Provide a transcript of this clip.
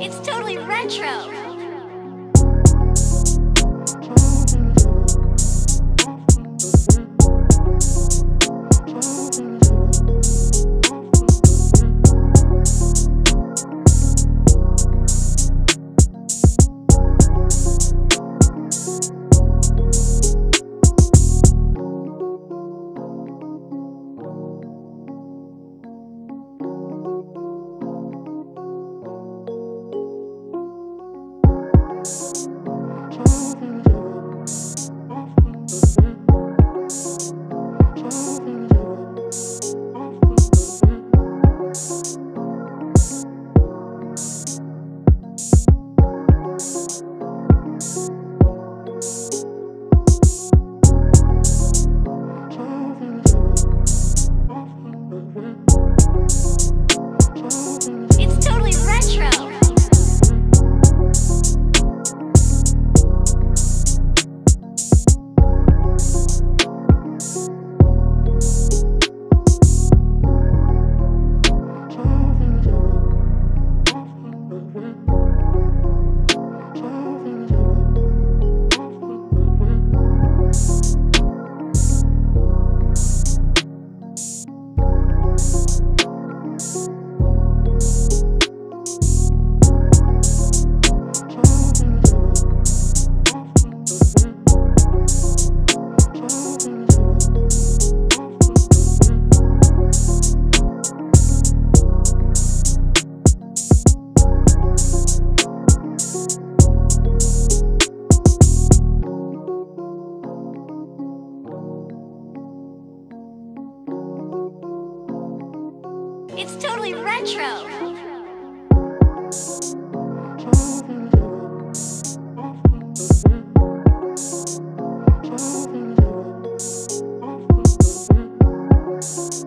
It's totally retro. It's totally retro. Thank